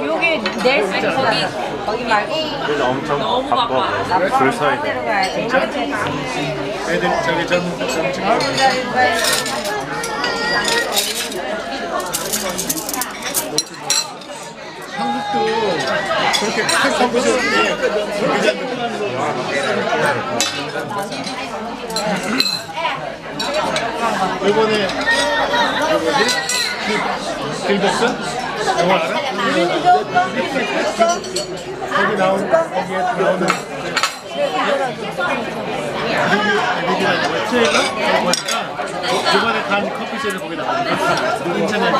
여기 내일 수 있어. 거기 거기 말고 그래서 엄청 바빠 줄 서야 돼 돼. 애들 저기 젊은 친구 한국도 그렇게 큰 컴퓨터인데 이번에 뭐지? 길버스 나오는 나오는 보니까 이번에 간 커피숍이 거기 나오니까 인천에